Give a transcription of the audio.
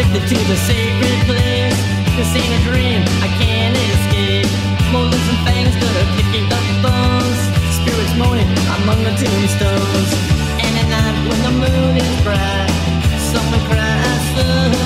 addicted to the sacred place. This ain't a dream, I can't escape. Molding some fangs that are kicking the bones. Spirits moaning among the tombstones. And at night when the moon is bright, someone cries for